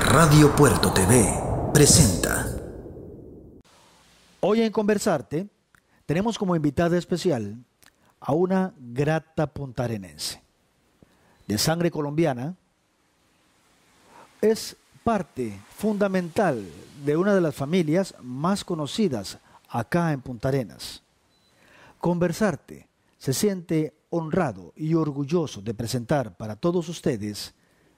Radio Puerto TV presenta. Hoy en Conversarte tenemos como invitada especial a una grata puntarenense de sangre colombiana. Es parte fundamental de una de las familias más conocidas acá en Punta Arenas. Conversarte se siente honrado y orgulloso de presentar para todos ustedes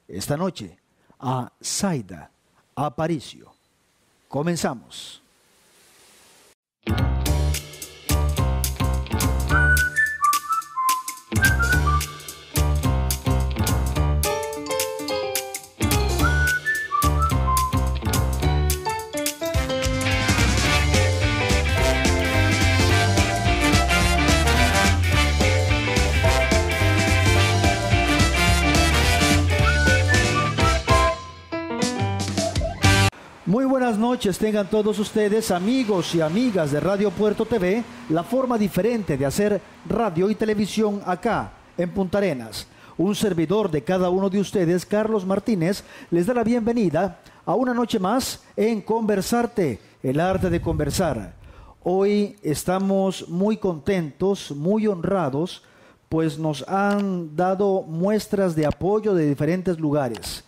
esta noche a Zaida Aparicio. Comenzamos. Noches, tengan todos ustedes, amigos y amigas de Radio Puerto TV, la forma diferente de hacer radio y televisión acá, en Punta Arenas. Un servidor de cada uno de ustedes, Carlos Martínez, les da la bienvenida a una noche más en Conversarte, el arte de conversar. Hoy estamos muy contentos, muy honrados, pues nos han dado muestras de apoyo de diferentes lugares.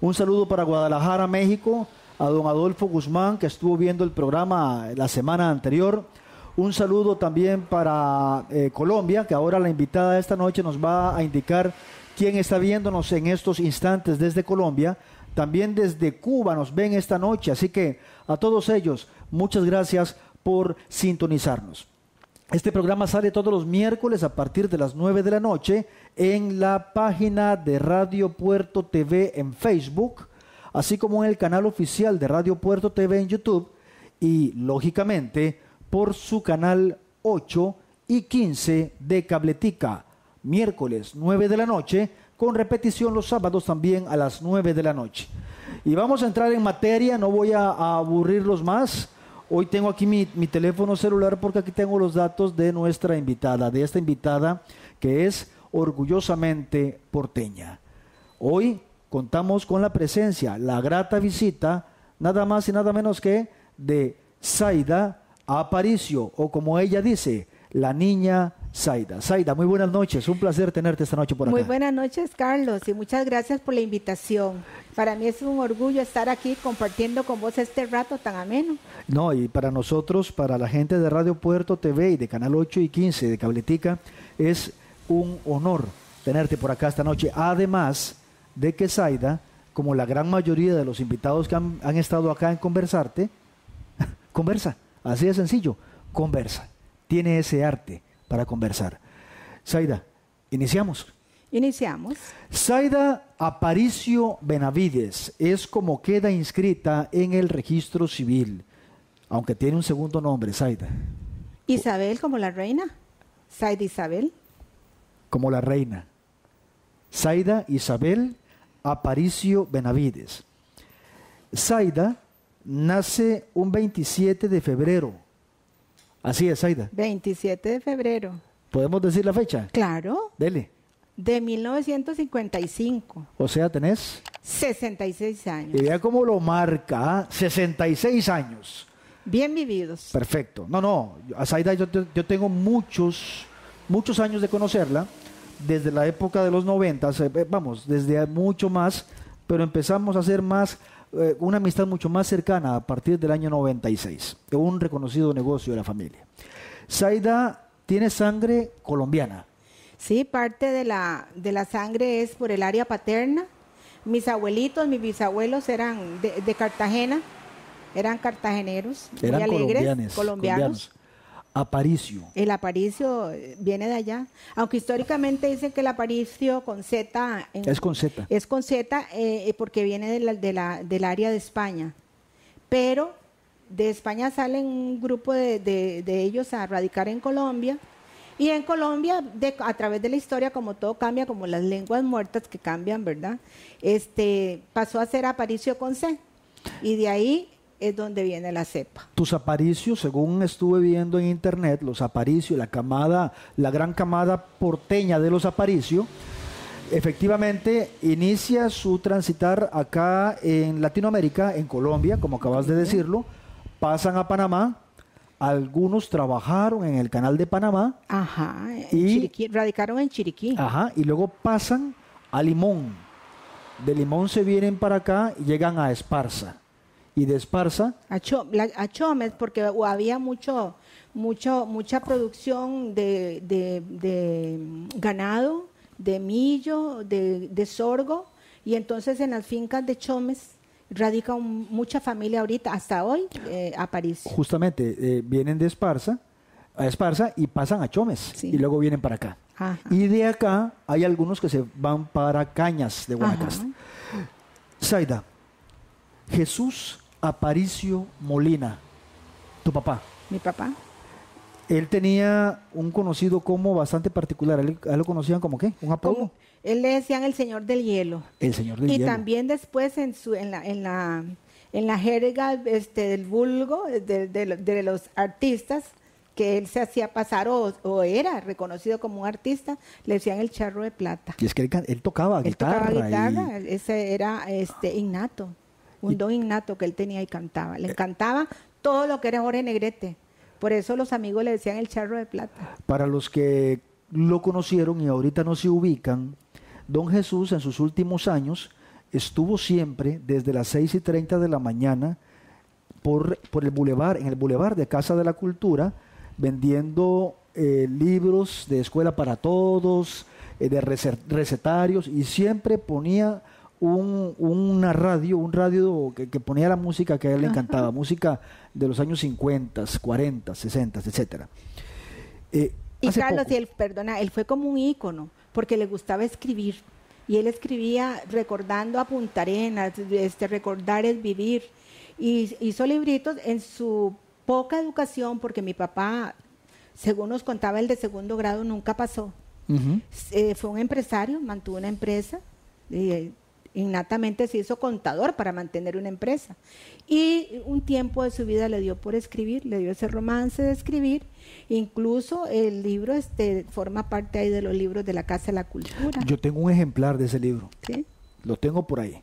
Un saludo para Guadalajara, México, a don Adolfo Guzmán, que estuvo viendo el programa la semana anterior. Un saludo también para eh, Colombia, que ahora la invitada de esta noche nos va a indicar quién está viéndonos en estos instantes desde Colombia. También desde Cuba nos ven esta noche, así que a todos ellos, muchas gracias por sintonizarnos. Este programa sale todos los miércoles a partir de las 9 de la noche en la página de Radio Puerto TV en Facebook así como en el canal oficial de Radio Puerto TV en YouTube y, lógicamente, por su canal 8 y 15 de Cabletica, miércoles 9 de la noche, con repetición los sábados también a las 9 de la noche. Y vamos a entrar en materia, no voy a, aburrirlos más. Hoy tengo aquí mi, teléfono celular porque aquí tengo los datos de nuestra invitada, de esta invitada que es orgullosamente porteña. Hoy contamos con la presencia, la grata visita, nada más y nada menos que de Zaida Aparicio, o como ella dice, la niña Zaida. Zaida, muy buenas noches, un placer tenerte esta noche por acá. Muy buenas noches, Carlos, y muchas gracias por la invitación. Para mí es un orgullo estar aquí compartiendo con vos este rato tan ameno. No, y para nosotros, para la gente de Radio Puerto TV y de Canal 8 y 15 de Cabletica, es un honor tenerte por acá esta noche. Además, de que Zaida, como la gran mayoría de los invitados que han, han estado acá en Conversarte, conversa, así de sencillo, conversa, tiene ese arte para conversar. Zaida, iniciamos. Iniciamos. Zaida Aparicio Benavides es como queda inscrita en el registro civil, aunque tiene un segundo nombre, Zaida. Isabel como la reina. Zaida Isabel. Como la reina. Zaida Isabel Aparicio Benavides. Zaida nace un 27 de febrero. Así es, Zaida. 27 de febrero. ¿Podemos decir la fecha? Claro. Dele. De 1955. O sea, tenés 66 años. Y vea cómo lo marca, 66 años. Bien vividos. Perfecto. No, no, a Zaida yo, yo tengo muchos, muchos años de conocerla desde la época de los 90, eh, vamos, desde mucho más, pero empezamos a hacer más, eh, una amistad mucho más cercana a partir del año 96, un reconocido negocio de la familia. Zaida tiene sangre colombiana. Sí, parte de la, de la sangre es por el área paterna. Mis abuelitos, mis bisabuelos eran de, de Cartagena, eran cartageneros, eran muy alegres, colombianos. colombianos. Aparicio. El Aparicio viene de allá. Aunque históricamente dicen que el Aparicio con Z. En, es con Z. Es con Z eh, porque viene de la, de la, del área de España. Pero de España salen un grupo de, ellos a radicar en Colombia. Y en Colombia, de, a través de la historia, como todo cambia, como las lenguas muertas que cambian, ¿verdad? Este, pasó a ser Aparicio con C. Y de ahí es donde viene la cepa. Tus aparicios, según estuve viendo en internet, los aparicios, la camada, la gran camada porteña de los aparicios, efectivamente inicia su transitar acá en Latinoamérica, en Colombia, como acabas de decirlo, pasan a Panamá, algunos trabajaron en el canal de Panamá, Ajá, Y- Chiriquí, radicaron en Chiriquí. ajá, y luego pasan a Limón. De Limón se vienen para acá y llegan a Esparza. Y de Esparza, A, Cho- la- a Chomes, porque había mucho, mucho, mucha producción de, de- de ganado, de millo, de, de sorgo, y entonces en las fincas de Chomes radica un- mucha familia ahorita, hasta hoy, eh, a París. justamente eh, vienen de Esparza, a Esparza y pasan a Chomes. Sí. Y luego vienen para acá. Ajá. Y de acá hay algunos que se van para Cañas de Guanacaste. Ajá. Zaida, Jesús Aparicio Molina, tu papá, Mi papá. él tenía un conocido como bastante particular. ¿A él, a él lo conocían como qué? ¿Un apodo? Como- él le decían el señor del hielo. El Señor del y Hielo. también después en su en la en la en la jerga este del vulgo de, de lo- de los artistas que él se hacía pasar o, o era reconocido como un artista le decían el charro de plata Y es que él, él tocaba él guitarra. tocaba y- guitarra ese era este innato un don innato que él tenía y cantaba. Le encantaba todo lo que era Jorge Negrete. Por eso los amigos le decían el charro de plata. Para los que lo conocieron y ahorita no se ubican, don Jesús en sus últimos años estuvo siempre desde las 6 y 30 de la mañana por, por el bulevar, en el bulevar de Casa de la Cultura, vendiendo eh, libros de escuela para todos, eh, de rece- recetarios, y siempre ponía un- una radio, un radio que, que ponía la música que a él le encantaba, música de los años 50, 40, 60, etcétera. Eh, Y Carlos, y él, perdona, él fue como un ícono, porque le gustaba escribir. Y él escribía recordando a Punta Arenas, este, recordar es vivir. Y hizo libritos en su poca educación, porque mi papá, según nos contaba el de segundo grado, nunca pasó. Eh, fue un empresario, mantuvo una empresa, eh, innatamente se hizo contador para mantener una empresa. Y un tiempo de su vida le dio por escribir, le dio ese romance de escribir. Incluso el libro este, forma parte ahí de los libros de la Casa de la Cultura. Yo tengo un ejemplar de ese libro, ¿sí? lo tengo por ahí.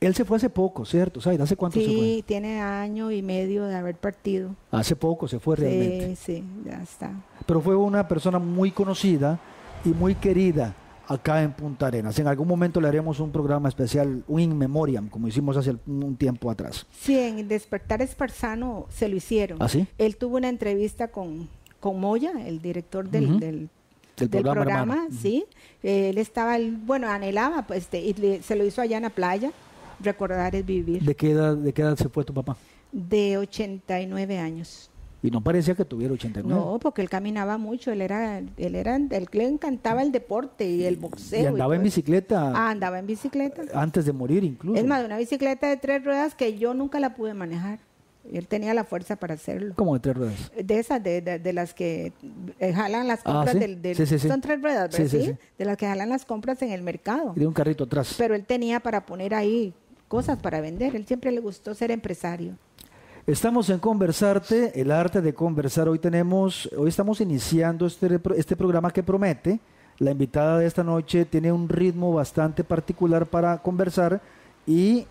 Él se fue hace poco, ¿cierto? ¿Sabes? ¿Hace cuánto se fue? Sí, tiene año y medio de haber partido. Hace poco se fue realmente. Sí, sí, ya está. Pero fue una persona muy conocida y muy querida acá en Punta Arenas. En algún momento le haremos un programa especial, un in memoriam, como hicimos hace un tiempo atrás. Sí, en Despertar Esparzano se lo hicieron. ¿Ah, sí? Él tuvo una entrevista con, con Moya, el director del, del, Del del programa, sí. Eh, Él estaba, bueno, anhelaba, pues, este, y le- se lo hizo allá en la playa. Recordar es vivir. ¿De qué edad, de qué edad se fue tu papá? De 89 años. Y no parecía que tuviera 89. No, porque él caminaba mucho, él era, él era, él le encantaba el deporte y el boxeo. y andaba en bicicleta Ah, andaba en bicicleta. antes de morir incluso. Es más, una bicicleta de tres ruedas que yo nunca la pude manejar. Él tenía la fuerza para hacerlo. Como de tres ruedas. De esas, de, de- de las que eh, jalan las Ah, compras ¿sí? del, del- Sí, sí. Son tres ruedas, ¿verdad? sí, Sí, sí. De las que jalan las compras en el mercado. Y de un carrito atrás. Pero él tenía para poner ahí cosas para vender. Él siempre le gustó ser empresario. Estamos en Conversarte, el arte de conversar. Hoy tenemos, hoy estamos iniciando este, este programa que promete. La invitada de esta noche tiene un ritmo bastante particular para conversar y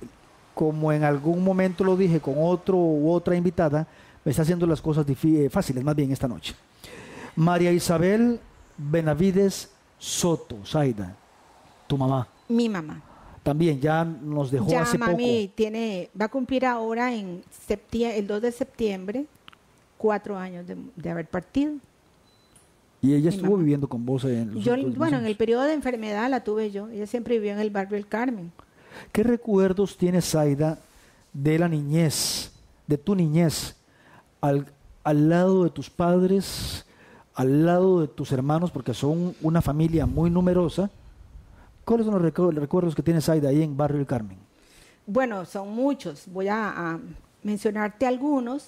como en algún momento lo dije con otro u otra invitada, me está haciendo las cosas eh, fáciles más bien esta noche. María Isabel Benavides Soto, Zaida, tu mamá, Mi mamá. También ya nos dejó ya hace mami poco. tiene, va a cumplir ahora en septiembre, el 2 de septiembre, cuatro años de, de haber partido. Y ella mi estuvo mamá. viviendo con vos en los Yo, bueno, en el periodo de enfermedad la tuve yo. Ella siempre vivió en el barrio El Carmen. ¿Qué recuerdos tienes, Zaida, de la niñez, de tu niñez, al, al lado de tus padres, al lado de tus hermanos, porque son una familia muy numerosa? ¿Cuáles son los recu- recuerdos que tienes, Zaida, ahí en Barrio El Carmen? Bueno, son muchos. Voy a, mencionarte algunos,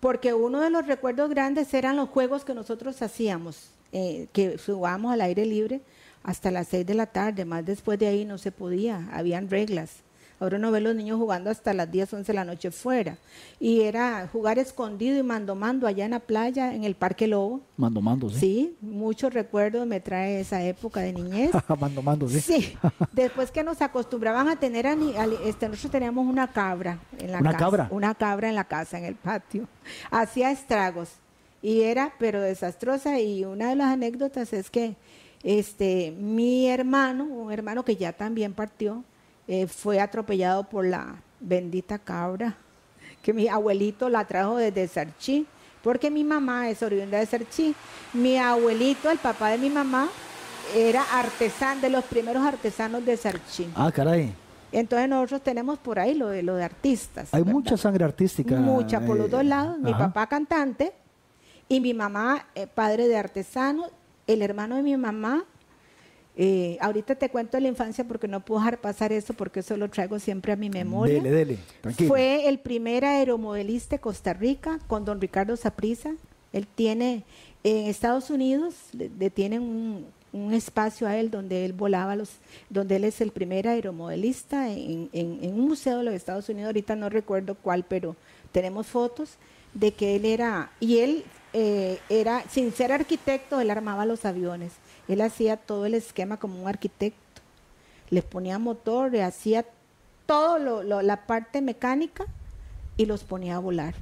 porque uno de los recuerdos grandes eran los juegos que nosotros hacíamos, eh, que subábamos al aire libre hasta las seis de la tarde, más después de ahí no se podía, habían reglas. Ahora uno ve los niños jugando hasta las 10, 11 de la noche fuera. Y era jugar escondido y mando mando allá en la playa, en el Parque Lobo. Mando mando, sí. Sí, muchos recuerdos me trae esa época de niñez. mando mando, sí. Sí, después que nos acostumbraban a tener, al- este, nosotros teníamos una cabra en la ¿Una casa. cabra? Una cabra en la casa, en el patio. Hacía estragos y era, pero desastrosa. Y una de las anécdotas es que este, mi hermano, un hermano que ya también partió, eh, fue atropellado por la bendita cabra, que mi abuelito la trajo desde Sarchí, porque mi mamá es oriunda de Sarchí. Mi abuelito, el papá de mi mamá, era artesano, de los primeros artesanos de Sarchí. Ah, caray. Entonces nosotros tenemos por ahí lo de, lo de artistas. Hay ¿verdad? mucha sangre artística. Mucha, por los dos lados. Mi ajá. papá cantante y mi mamá eh, padre de artesano. El hermano de mi mamá, eh, ahorita te cuento la infancia porque no puedo dejar pasar eso porque eso lo traigo siempre a mi memoria. Dele, dele, tranquilo. Fue el primer aeromodelista de Costa Rica con don Ricardo Saprisa. Él tiene, en Estados Unidos, le, le tienen un, un espacio a él donde él volaba, los, donde él es el primer aeromodelista en, en- en un museo de los Estados Unidos, ahorita no recuerdo cuál, pero tenemos fotos de que él era, y él eh, era, sin ser arquitecto, él armaba los aviones. Él hacía todo el esquema como un arquitecto les ponía motor, le hacía lo- la parte mecánica y los ponía a volar.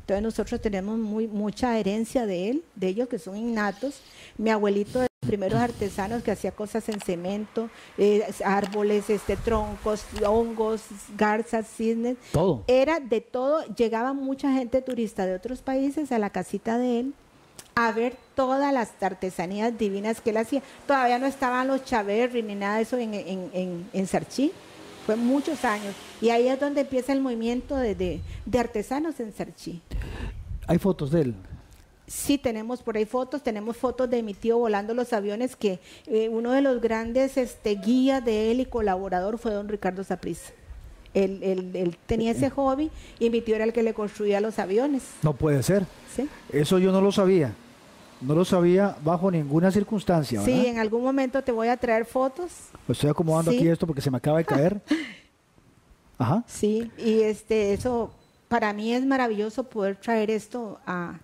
Entonces nosotros tenemos muy, mucha herencia de él, de ellos que son innatos. Mi abuelito de los primeros artesanos que hacía cosas en cemento, eh, árboles, este, troncos, hongos, garzas, cisnes. Todo. Era de todo, llegaba mucha gente turista de otros países a la casita de él a ver todas las artesanías divinas que él hacía. Todavía no estaban los chaverri ni nada de eso en, en, en, en Sarchí. Fue muchos años. Y ahí es donde empieza el movimiento de, de, de artesanos en Sarchí. Hay fotos de él. Sí, tenemos por ahí fotos, tenemos fotos de mi tío volando los aviones, que eh, uno de los grandes este, guías de él y colaborador fue don Ricardo Saprissa. Él, él- él tenía ese hobby y mi tío era el que le construía los aviones. No puede ser. ¿sí? Eso yo no lo sabía. No lo sabía bajo ninguna circunstancia. ¿verdad? Sí, en algún momento te voy a traer fotos. Estoy acomodando Sí. aquí esto porque se me acaba de caer. Ajá. Sí, y este, eso para mí es maravilloso poder traer esto a,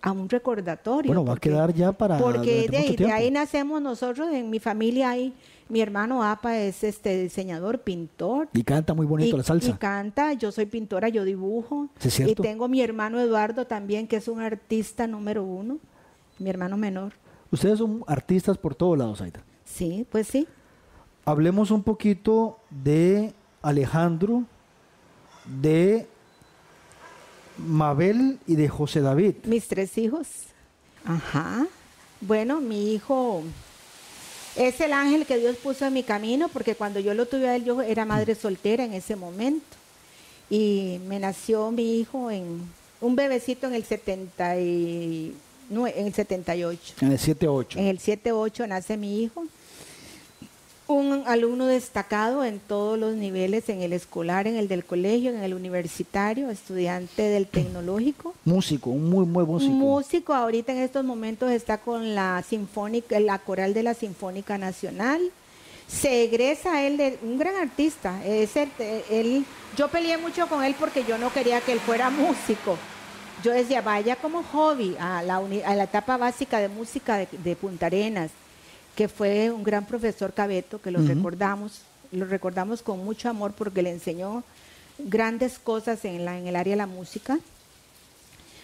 a un recordatorio. Bueno, va a quedar ya para Porque de, ahí- de tiempo. ahí nacemos nosotros, en mi familia hay, mi hermano Apa es este diseñador, pintor. Y canta muy bonito y, la salsa. y canta, yo soy pintora, yo dibujo. Sí, es cierto. Y tengo mi hermano Eduardo también, que es un artista número uno, mi hermano menor. Ustedes son artistas por todos lados, Aida. Sí, pues sí. Hablemos un poquito de Alejandro, de Mabel y de José David. Mis tres hijos. Ajá. Bueno, mi hijo es el ángel que Dios puso en mi camino, porque cuando yo lo tuve a él, yo era madre soltera en ese momento. Y me nació mi hijo en un bebecito en el 79, en el 78. En el 7-8. En el 7-8 nace mi hijo. Un alumno destacado en todos los niveles, en el escolar, en el del colegio, en el universitario, estudiante del tecnológico. Músico, un muy buen músico. Músico ahorita en estos momentos está con la sinfónica, la coral de la Sinfónica Nacional. Se egresa él de un gran artista. Es el- él, yo peleé mucho con él porque yo no quería que él fuera músico. Yo decía, vaya como hobby a la, a la etapa básica de música de, de Punta Arenas, que fue un gran profesor Cabeto, que lo recordamos, lo recordamos con mucho amor porque le enseñó grandes cosas en, la, en el área de la música.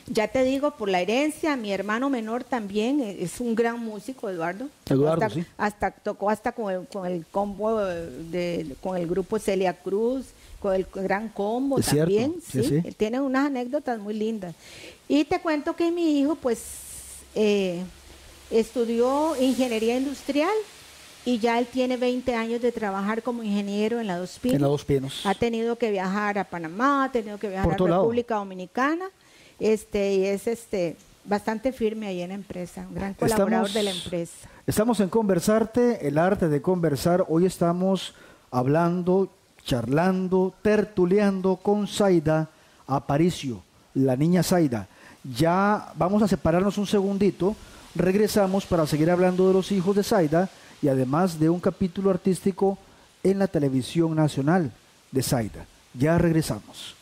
Ya te digo, por la herencia, mi hermano menor también eh, es un gran músico, Eduardo. Eduardo, hasta, sí. hasta tocó hasta con el, con el combo de, con el grupo Celia Cruz, el gran combo Es cierto, también. sí, sí, sí. Tiene unas anécdotas muy lindas. Y te cuento que mi hijo, pues, eh, estudió ingeniería industrial y ya él tiene 20 años de trabajar como ingeniero en la Dos Pinos. En la Dos Pinos. Ha tenido que viajar a Panamá, ha tenido que viajar a lado. República Dominicana, este, y es este bastante firme ahí en la empresa, un gran colaborador de la empresa. Estamos en Conversarte, el arte de conversar. Hoy estamos hablando, charlando, tertuleando con Zaida Aparicio, la niña Zaida. Ya vamos a separarnos un segundito, regresamos para seguir hablando de los hijos de Zaida y además de un capítulo artístico en la televisión nacional. de Zaida. Ya regresamos.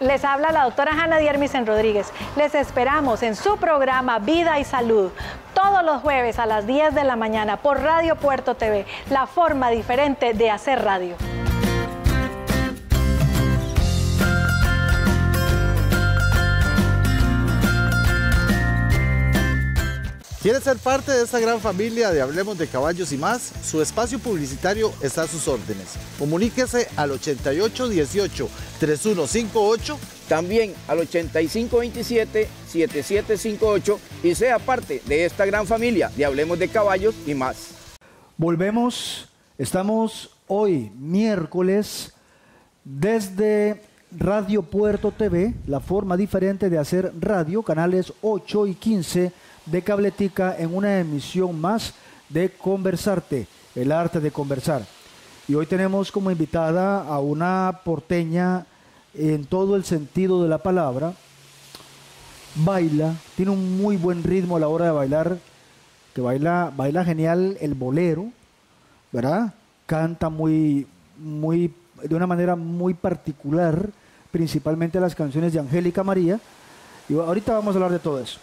Les habla la doctora Hanna Diermisen Rodríguez. Les esperamos en su programa Vida y Salud todos los jueves a las 10 de la mañana por Radio Puerto TV, la forma diferente de hacer radio. ¿Quiere ser parte de esta gran familia de Hablemos de Caballos y más? Su espacio publicitario está a sus órdenes. Comuníquese al 8818-3158. También al 8527-7758 y sea parte de esta gran familia de Hablemos de Caballos y más. Volvemos, estamos hoy miércoles desde Radio Puerto TV, la forma diferente de hacer radio, canales 8 y 15 de Cabletica en una emisión más de Conversarte, el arte de conversar. Y hoy tenemos como invitada a una porteña en todo el sentido de la palabra. Baila, tiene un muy buen ritmo a la hora de bailar, que baila, baila genial el bolero, ¿verdad? Canta muy, muy, de una manera muy particular, principalmente las canciones de Angélica María. Y ahorita vamos a hablar de todo eso.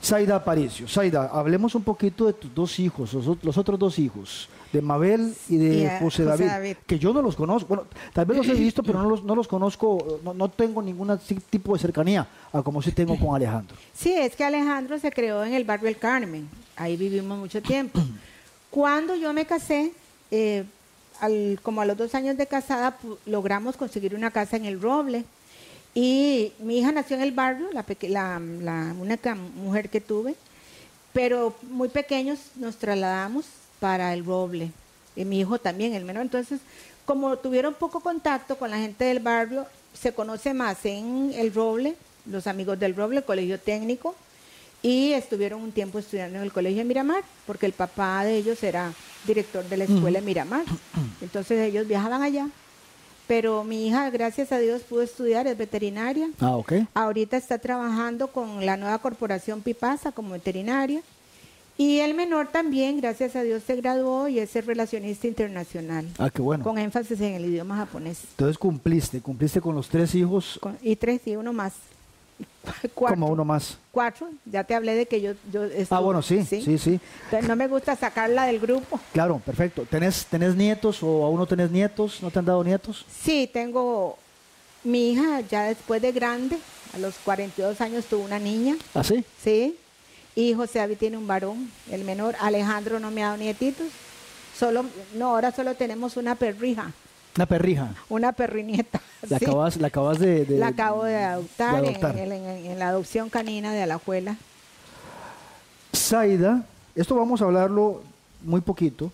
Saida Aparicio. Saida, hablemos un poquito de tus dos hijos, los, otros dos hijos, de Mabel y de José, David, que yo no los conozco. Bueno, tal vez los he visto, pero no los, no los conozco, no, tengo ningún tipo de cercanía a como sí tengo con Alejandro. Sí, es que Alejandro se creó en el barrio El Carmen, ahí vivimos mucho tiempo. Cuando yo me casé, eh, como a los dos años de casada, logramos conseguir una casa en el Roble y mi hija nació en el barrio, la, la, única mujer que tuve, pero muy pequeños nos trasladamos para el Roble. Y mi hijo también, el menor. Entonces, como tuvieron poco contacto con la gente del barrio, se conoce más en el Roble, los amigos del Roble, el colegio técnico, y estuvieron un tiempo estudiando en el colegio de Miramar, porque el papá de ellos era director de la escuela de Miramar. Entonces ellos viajaban allá pero mi hija, gracias a Dios, pudo estudiar, es veterinaria. Ah, ok. Ahorita está trabajando con la nueva corporación Pipasa como veterinaria. Y el menor también, gracias a Dios, se graduó y es el relacionista internacional. Ah, qué bueno. Con énfasis en el idioma japonés. Entonces cumpliste, cumpliste con los tres hijos. y tres y uno más. Como uno más. Cuatro, ya te hablé de que yo... yo ah, bueno, sí, sí, sí, no me gusta sacarla del grupo. Claro, perfecto. ¿Tenés, ¿Tenés nietos o aún no tenés nietos? ¿No te han dado nietos? Sí, tengo... Mi hija ya después de grande, a los 42 años tuvo una niña. ¿Ah, sí? Sí. Y José David tiene un varón, el menor. Alejandro no me ha dado nietitos. Solo, no, ahora solo tenemos una perrija. Una perrija. Una perrinieta. La, acabas, la acabas de, La acabo de adoptar, En, la adopción canina de Alajuela. Saida, esto vamos a hablarlo muy poquito,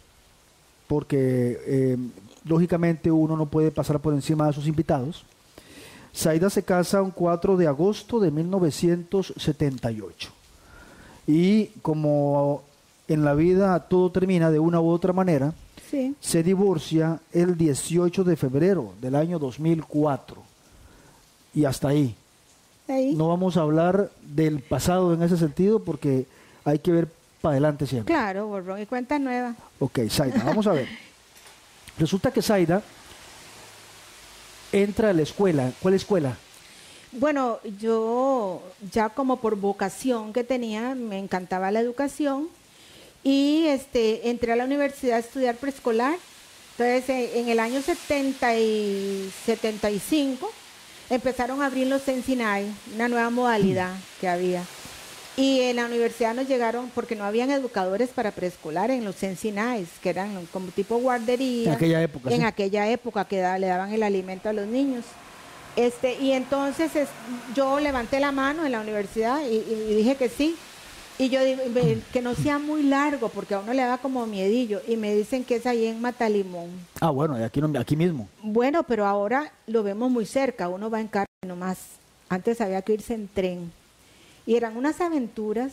porque eh, lógicamente uno no puede pasar por encima de sus invitados. Saida se casa un 4 de agosto de 1978. Y como en la vida todo termina de una u otra manera, se divorcia el 18 de febrero del año 2004. Y hasta ahí. No vamos a hablar del pasado en ese sentido porque hay que ver para adelante siempre. Claro, borrón y cuenta nueva. Ok, Zaida, vamos a ver. Resulta que Zaida entra a la escuela. ¿Cuál escuela? Bueno, yo ya como por vocación que tenía, me encantaba la educación y este, entré a la universidad a estudiar preescolar. Entonces, en el año 70 y 75 empezaron a abrir los Sensinai, una nueva modalidad que había. Y en la universidad nos llegaron, porque no habían educadores para preescolar en los Sensinais, que eran como tipo guardería. En aquella época. En aquella época que le daban el alimento a los niños. Este, y entonces yo levanté la mano en la universidad y dije que sí. Y yo digo, que no sea muy largo, porque a uno le da como miedillo. Y me dicen que es ahí en Matalimón. Ah, bueno, aquí, aquí mismo. Bueno, pero ahora lo vemos muy cerca. Uno va en carro nomás. Antes había que irse en tren. Y eran unas aventuras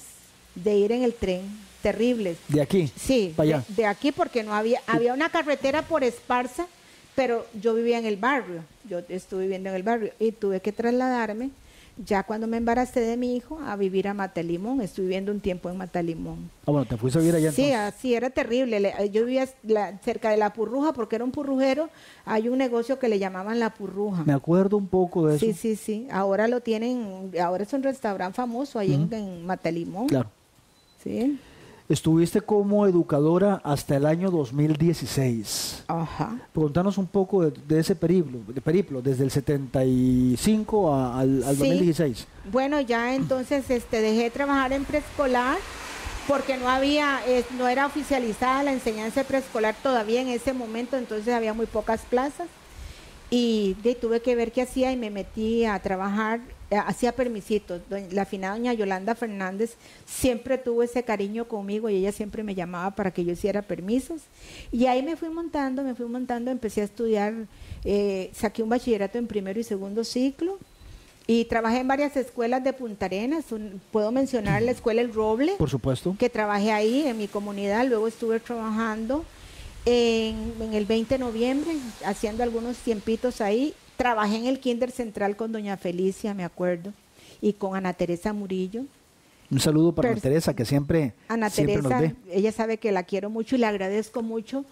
de ir en el tren terribles. ¿De aquí? Sí, para allá. De, aquí porque no había, había una carretera por Esparza, pero yo vivía en el barrio. Yo estuve viviendo en el barrio y tuve que trasladarme ya cuando me embaracé de mi hijo, a vivir a Matalimón. Estuve viviendo un tiempo en Matalimón. Ah, bueno, te fuiste a vivir allá Sí, entonces. así era terrible. Le- Yo vivía la- cerca de la Purruja porque era un purrujero. Hay un negocio que le llamaban la Purruja. Me acuerdo un poco de eso. Sí, sí, sí. Ahora lo tienen, ahora es un restaurante famoso ahí en, en Matalimón. Claro. Sí. Estuviste como educadora hasta el año 2016. Ajá. Contanos un poco de, de ese periplo, de periplo, desde el 75 a- al, al Sí. 2016. Bueno, ya entonces este, dejé de trabajar en preescolar porque no había, eh, no era oficializada la enseñanza preescolar todavía en ese momento, entonces había muy pocas plazas y de, tuve que ver qué hacía y me metí a trabajar, hacía permisitos. La finada doña Yolanda Fernández siempre tuvo ese cariño conmigo y ella siempre me llamaba para que yo hiciera permisos. Y ahí me fui montando, me fui montando, empecé a estudiar, eh, saqué un bachillerato en primero y segundo ciclo. Y trabajé en varias escuelas de Punta Arenas. Un- puedo mencionar la escuela El Roble, Por supuesto. que trabajé ahí en mi comunidad. Luego estuve trabajando en, en el 20 de noviembre, haciendo algunos tiempitos ahí. Trabajé en el Kinder Central con doña Felicia, me acuerdo, y con Ana Teresa Murillo. Un saludo para Ana Teresa, que siempre, Ana siempre nos Teresa, ve. ella sabe que la quiero mucho y le agradezco mucho.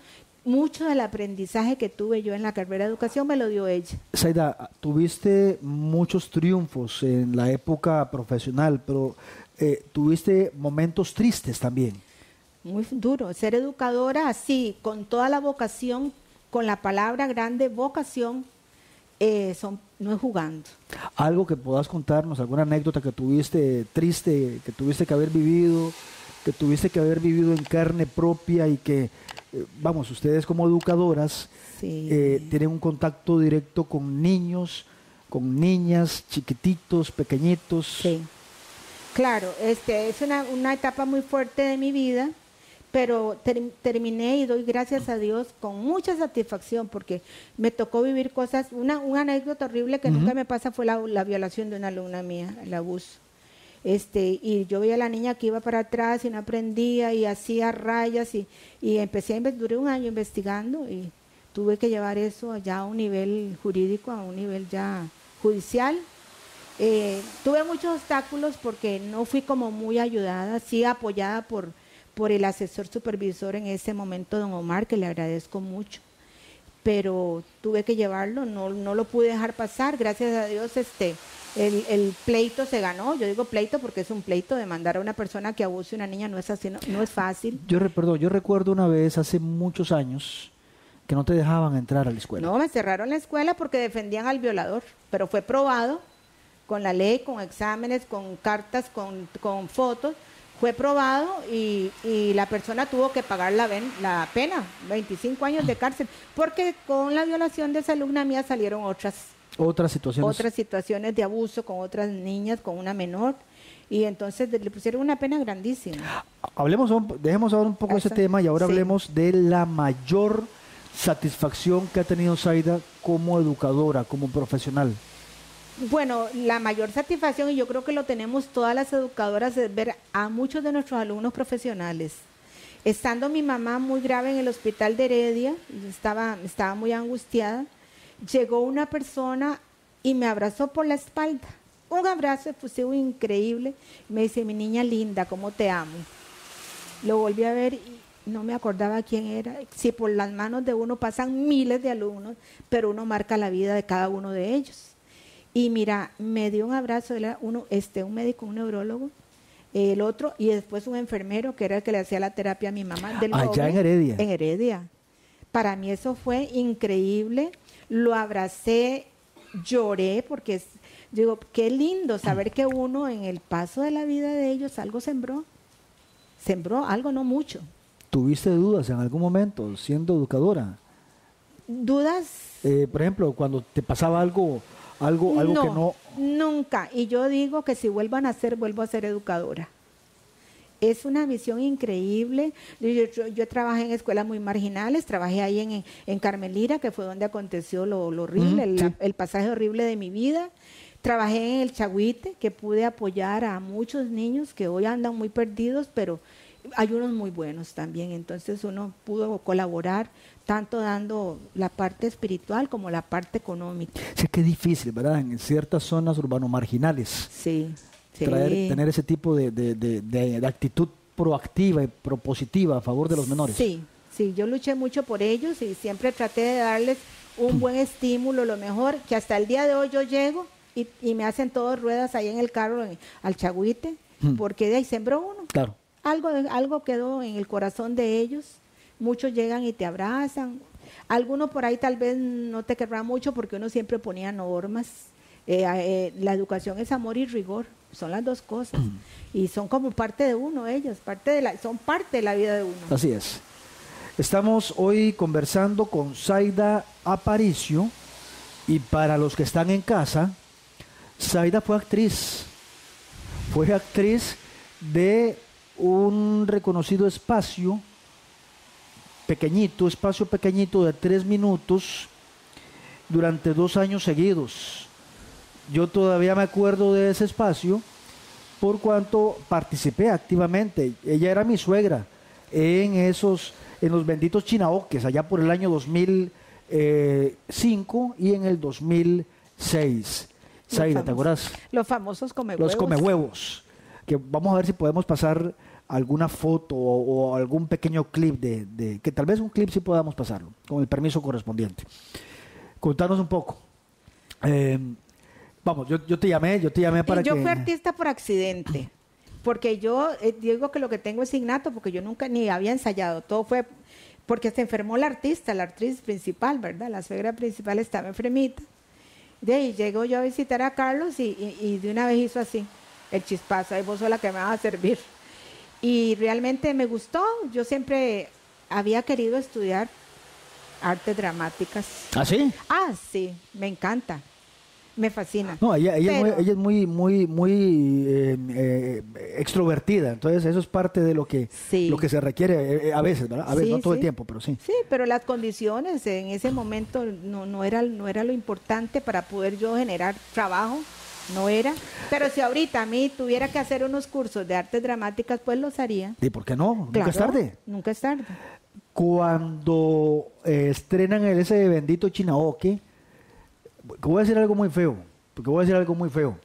Mucho del aprendizaje que tuve yo en la carrera de educación me lo dio ella. Saida, tuviste muchos triunfos en la época profesional, pero eh, tuviste momentos tristes también. Muy duro. Ser educadora así, con toda la vocación, con la palabra grande vocación, eh, son, no es jugando. Algo que puedas contarnos, alguna anécdota que tuviste triste, que tuviste que haber vivido, que tuviste que haber vivido en carne propia y que, eh, vamos, ustedes como educadoras Sí. eh, tienen un contacto directo con niños, con niñas, chiquititos, pequeñitos. Sí. Claro, este, es una, una etapa muy fuerte de mi vida, pero ter- terminé y doy gracias a Dios con mucha satisfacción porque me tocó vivir cosas, una, una anécdota horrible que nunca me pasa fue la, la violación de una alumna mía, el abuso. Este, y yo veía a la niña que iba para atrás y no aprendía y hacía rayas y, y empecé a duré un año investigando y tuve que llevar eso ya a un nivel jurídico, a un nivel ya judicial. Eh, tuve muchos obstáculos porque no fui como muy ayudada, sí apoyada por, por el asesor supervisor en ese momento, don Omar, que le agradezco mucho. Pero tuve que llevarlo, no, no lo pude dejar pasar. Gracias a Dios, este, el, el pleito se ganó. Yo digo pleito porque es un pleito de mandar a una persona que abuse a una niña, no es así, no, no es fácil. Yo, perdón, yo recuerdo una vez, hace muchos años, que no te dejaban entrar a la escuela. No, me cerraron la escuela porque defendían al violador, pero fue probado con la ley, con exámenes, con cartas, con, con fotos, fue probado y, y la persona tuvo que pagar la, ven- la pena, 25 años de cárcel, porque con la violación de esa alumna mía salieron otras, Otras situaciones. otras situaciones de abuso con otras niñas, con una menor, y entonces le pusieron una pena grandísima. Hablemos, dejemos ahora un poco de ese tema y ahora sí. hablemos de la mayor satisfacción que ha tenido Zaida como educadora, como profesional. Bueno, la mayor satisfacción, y yo creo que lo tenemos todas las educadoras, es ver a muchos de nuestros alumnos profesionales. Estando mi mamá muy grave en el hospital de Heredia, estaba, estaba muy angustiada, llegó una persona y me abrazó por la espalda. Un abrazo efusivo increíble. Me dice, mi niña linda, ¿cómo te amo? Lo volví a ver y no me acordaba quién era. Si por las manos de uno pasan miles de alumnos, pero uno marca la vida de cada uno de ellos. Y mira, me dio un abrazo, era uno, este, un médico, un neurólogo, el otro, y después un enfermero que era el que le hacía la terapia a mi mamá. Del Allá Noble, en Heredia. En Heredia. Para mí eso fue increíble. Lo abracé, lloré, porque es- digo, qué lindo saber que uno en el paso de la vida de ellos algo sembró. Sembró algo, no mucho. ¿Tuviste dudas en algún momento siendo educadora? Dudas Eh, por ejemplo, cuando te pasaba algo, algo, algo que no... Nunca. Y yo digo que si vuelvan a ser, vuelvo a ser educadora. Es una misión increíble. Yo, yo- yo trabajé en escuelas muy marginales, trabajé ahí en, en Carmelira, que fue donde aconteció lo, lo horrible, Mm, el, sí. el pasaje horrible de mi vida. Trabajé en el Chagüite, que pude apoyar a muchos niños que hoy andan muy perdidos, pero hay unos muy buenos también, entonces uno pudo colaborar tanto dando la parte espiritual como la parte económica. Sí, que difícil, ¿verdad? En ciertas zonas urbano marginales. Sí, sí. Traer, tener ese tipo de, de, de, de, actitud proactiva y propositiva a favor de los menores. Sí, sí, yo luché mucho por ellos y siempre traté de darles un buen estímulo, lo mejor, que hasta el día de hoy yo llego y, y me hacen todas ruedas ahí en el carro al chagüite, porque de ahí sembró uno. Claro. Algo, algo quedó en el corazón de ellos. Muchos llegan y te abrazan. Algunos por ahí tal vez no te querrá mucho porque uno siempre ponía normas. Eh, eh, la educación es amor y rigor, son las dos cosas. Y son como parte de uno ellos, parte de la, son parte de la vida de uno. Así es. Estamos hoy conversando con Zaida Aparicio y para los que están en casa, Zaida fue actriz. Fue actriz de un reconocido espacio pequeñito, espacio pequeñito de tres minutos durante dos años seguidos. Yo todavía me acuerdo de ese espacio por cuanto participé activamente. Ella era mi suegra en esos, en los benditos chinaoques, allá por el año 2005 y en el 2006. Zaira, ¿te acuerdas? Los famosos come Los come huevos. Que vamos a ver si podemos pasar alguna foto o, algún pequeño clip de, que tal vez un clip sí podamos pasarlo, con el permiso correspondiente. Contanos un poco. Eh, vamos, yo, te llamé, yo te llamé para yo que... Yo fui artista por accidente, porque yo eh, digo que lo que tengo es innato, porque yo nunca ni había ensayado, todo fue porque se enfermó la artista, la actriz principal, ¿verdad? La suegra principal estaba enfermita. De ahí llego yo a visitar a Carlos y, y de una vez hizo así, el chispazo, ahí vos sos la que me vas a servir. Y realmente me gustó. Yo siempre había querido estudiar artes dramáticas. ¿Ah, sí? Ah, sí, me encanta. Me fascina. No, ella, es, muy, muy, muy, eh, eh, extrovertida, entonces eso es parte de lo que, lo que se requiere eh, a veces, ¿verdad? A veces, no todo el tiempo, pero sí. Sí, pero las condiciones en ese momento no, no, era, no era lo importante para poder yo generar trabajo no era. Pero si ahorita a mí tuviera que hacer unos cursos de artes dramáticas, pues los haría. ¿Y por qué no? nunca es tarde. Nunca es tarde. Cuando eh, estrenan ese bendito Chinaoke, voy a decir algo muy feo, porque voy a decir algo muy feo.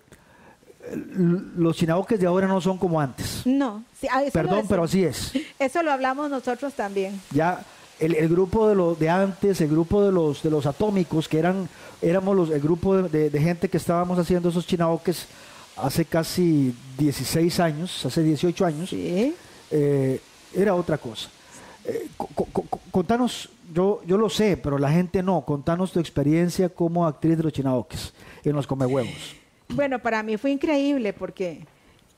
Los chinaoques de ahora no son como antes. No. Ah, Perdón, pero así es. Eso lo hablamos nosotros también. Ya el, grupo de los de antes, el grupo de los de los atómicos, que eran, éramos los, el grupo de, gente que estábamos haciendo esos chinaoques hace casi 16 años, hace 18 años, eh, era otra cosa. Eh, contanos, yo, yo lo sé, pero la gente no, contanos tu experiencia como actriz de los chinaoques en los Comehuevos. Bueno, para mí fue increíble porque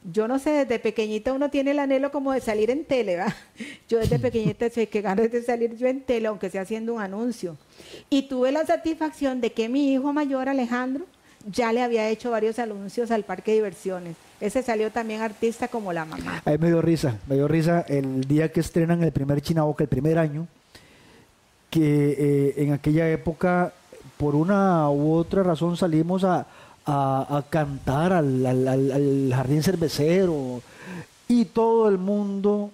yo no sé, desde pequeñita uno tiene el anhelo como de salir en tele, ¿verdad? Yo desde pequeñita sé que ganas de salir yo en tele, aunque sea haciendo un anuncio. Y tuve la satisfacción de que mi hijo mayor, Alejandro, ya le había hecho varios anuncios al parque de diversiones. Ese salió también artista como la mamá. Ahí me dio risa, me dio risa el día que estrenan el primer Chinaboca, el primer año, que eh, en aquella época, por una u otra razón, salimos a, a, cantar al, jardín cervecero y todo el mundo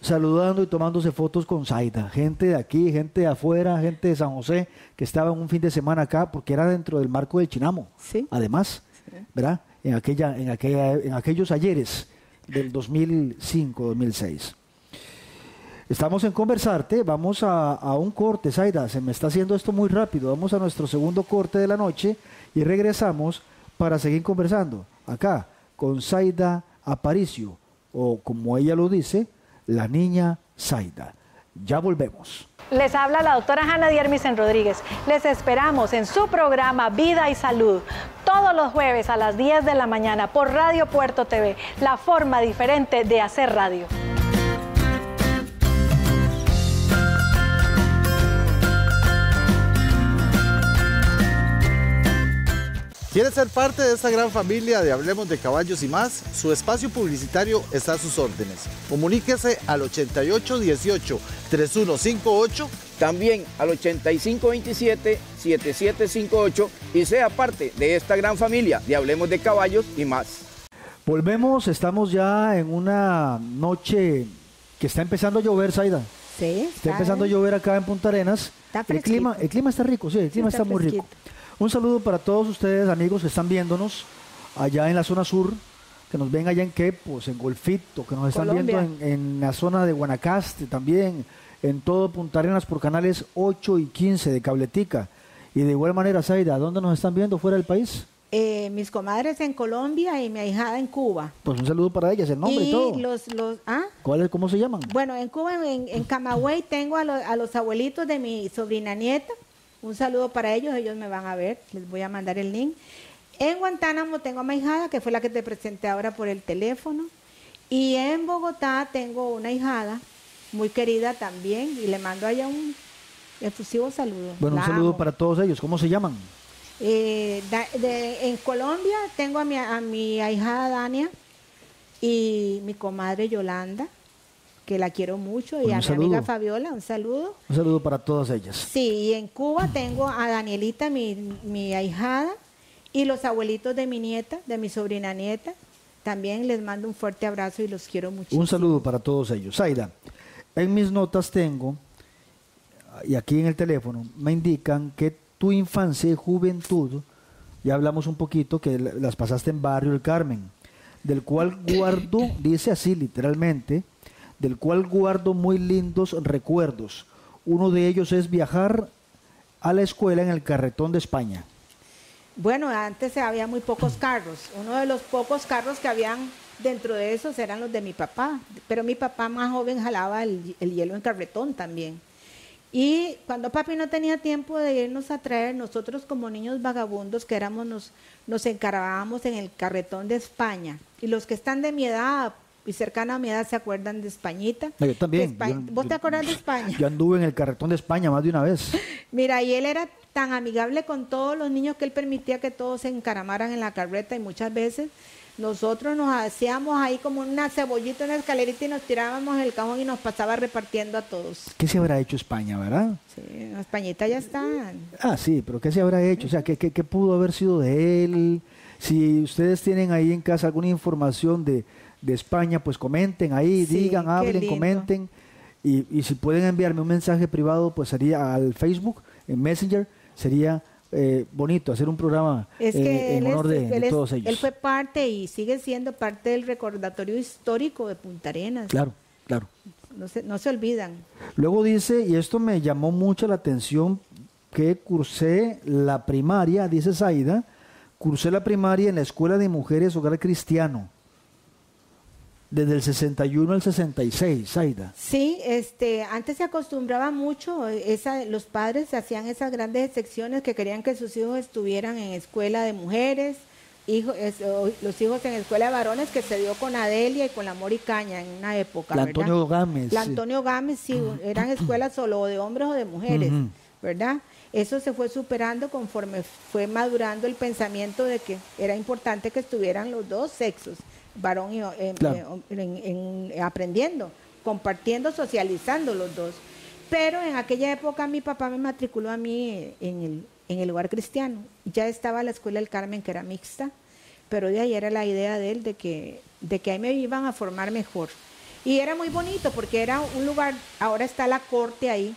saludando y tomándose fotos con Zaida. Gente de aquí, gente de afuera, gente de San José que estaba en un fin de semana acá porque era dentro del marco del Chinamo. Además, ¿verdad? En, aquella, en, aquella, en aquellos ayeres del 2005-2006. Estamos en Conversarte, vamos a, a, un corte, Zaida, se me está haciendo esto muy rápido, vamos a nuestro segundo corte de la noche y regresamos para seguir conversando acá con Zaida Aparicio, o como ella lo dice, la niña Zaida. Ya volvemos. Les habla la doctora Hanna Diermisen Rodríguez. Les esperamos en su programa Vida y Salud todos los jueves a las 10 de la mañana por Radio Puerto TV, la forma diferente de hacer radio. ¿Quiere ser parte de esta gran familia de Hablemos de Caballos y más? Su espacio publicitario está a sus órdenes. Comuníquese al 8818-3158. También al 8527-7758 y sea parte de esta gran familia de Hablemos de Caballos y más. Volvemos, estamos ya en una noche que está empezando a llover, Zaida. Sí, Está empezando a llover acá en Punta Arenas. Está el clima, el clima está rico, sí, el clima está está, muy rico. Un saludo para todos ustedes, amigos, que están viéndonos allá en la zona sur, que nos ven allá en Quepos, en Golfito, que nos están Colombia. viendo en, en la zona de Guanacaste también, en todo Punta Arenas por canales 8 y 15 de Cabletica. Y de igual manera, Zaida, ¿dónde nos están viendo fuera del país? Eh, mis comadres en Colombia y mi ahijada en Cuba. Pues un saludo para ellas, el nombre y, y todo. los, los, ¿ah? ¿Cuál es, ¿Cómo se llaman? Bueno, en Cuba, en, en Camagüey, tengo a, lo- a los abuelitos de mi sobrina nieta. Un saludo para ellos, ellos me van a ver, les voy a mandar el link. En Guantánamo tengo a mi hijada, que fue la que te presenté ahora por el teléfono. Y en Bogotá tengo una hijada muy querida también, y le mando allá un efusivo saludo. Bueno, un saludo amo. para todos ellos. ¿Cómo se llaman? Eh, de- en Colombia tengo a mi, a mi ahijada Dania y mi comadre Yolanda, que la quiero mucho, y a mi amiga. Fabiola, un saludo. Un saludo para todas ellas. Sí, y en Cuba tengo a Danielita, mi, mi ahijada, y los abuelitos de mi nieta, de mi sobrina nieta. También les mando un fuerte abrazo y los quiero muchísimo. Un saludo para todos ellos. Zaida, en mis notas tengo, y aquí en el teléfono, me indican que tu infancia y juventud, ya hablamos un poquito, que la- las pasaste en Barrio El Carmen, del cual guardo, dice así literalmente, del cual guardo muy lindos recuerdos. Uno de ellos es viajar a la escuela en el carretón de España. Bueno, antes había muy pocos carros. Uno de los pocos carros que habían dentro de esos eran los de mi papá. Pero mi papá más joven jalaba el, el hielo en carretón también. Y cuando papi no tenía tiempo de irnos a traer, nosotros como niños vagabundos que éramos, nos, nos encargábamos en el carretón de España. Y los que están de mi edad y cercana a mi edad se acuerdan de Españita. Yo también. De Espa- Yo- ¿Vos te acuerdas de España? Yo anduve en el carretón de España más de una vez. Mira, y él era tan amigable con todos los niños que él permitía que todos se encaramaran en la carreta y muchas veces nosotros nos hacíamos ahí como una cebollita en la escalerita y nos tirábamos el cajón y nos pasaba repartiendo a todos. ¿Qué se habrá hecho España, verdad? Sí, Españita ya está. Ah, sí, pero ¿qué se habrá hecho? O sea, ¿qué, qué, qué pudo haber sido de él? Si ustedes tienen ahí en casa alguna información de, de España, pues comenten ahí, Sí, digan, hablen, lindo. comenten. Y, y si pueden enviarme un mensaje privado, pues sería al Facebook, en Messenger, sería eh, bonito hacer un programa Es eh, en honor es- de, él de es- todos ellos. él fue parte y sigue siendo parte del recordatorio histórico de Punta Arenas. Claro, claro. No se, no se olvidan. Luego dice, y esto me llamó mucho la atención, que cursé la primaria, dice Zaida, cursé la primaria en la Escuela de Mujeres Hogar Cristiano, desde el 61 al 66, Zaida. Sí, este, antes se acostumbraba mucho, esa, los padres hacían esas grandes secciones que querían que sus hijos estuvieran en escuela de mujeres, es- los hijos en escuela de varones, que se dio con Adelia y con la Mori Caña en una época. La ¿verdad? Antonio Gámez. La. Antonio Gámez, sí, eran escuelas solo de hombres o de mujeres. ¿verdad? Eso se fue superando conforme fue madurando el pensamiento de que era importante que estuvieran los dos sexos, varón y eh, Claro. eh, en- en- aprendiendo, compartiendo, socializando los dos. Pero en aquella época mi papá me matriculó a mí en el, en el lugar cristiano. Ya estaba la escuela del Carmen, que era mixta, pero de ahí era la idea de él de que, de que ahí me iban a formar mejor. Y era muy bonito porque era un lugar, ahora está la corte ahí.